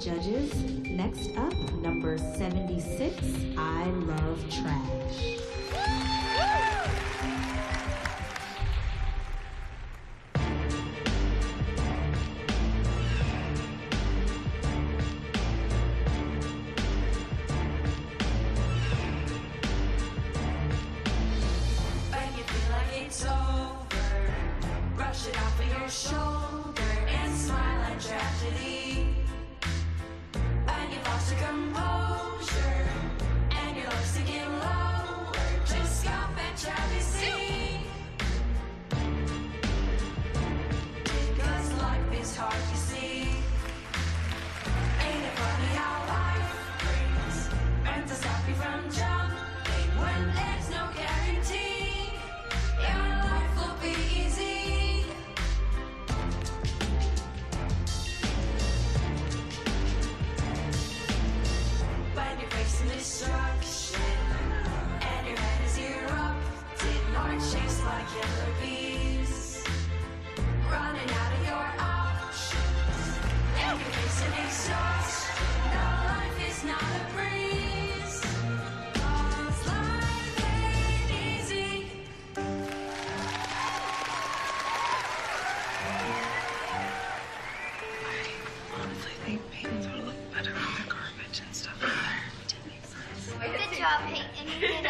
judges. Next up, number 76, I Love Trash. Shoulder and smile at tragedy. honestly think paintings would look better from the garbage and stuff in there. Good job, Peyton.